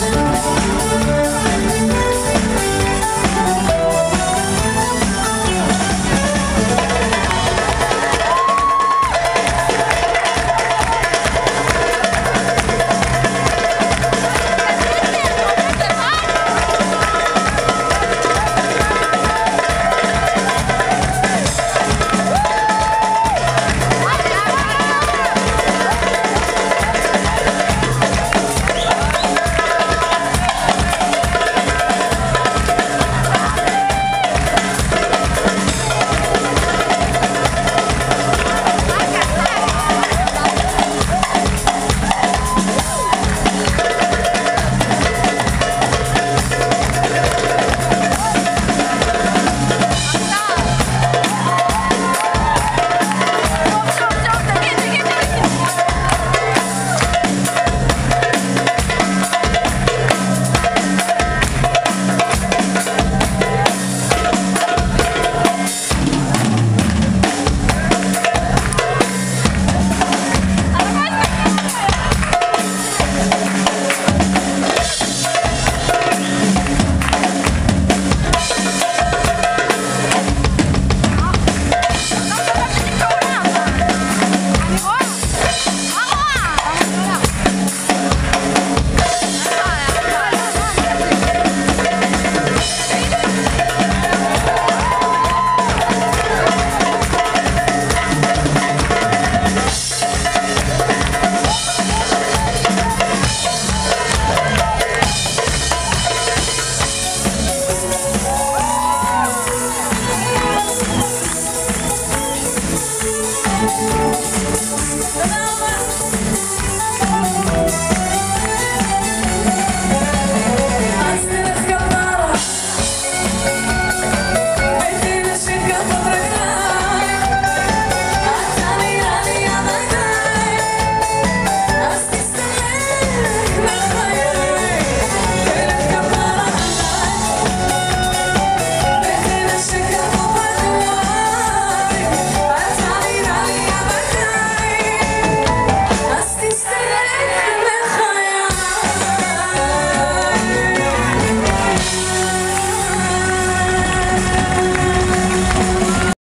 Podcast.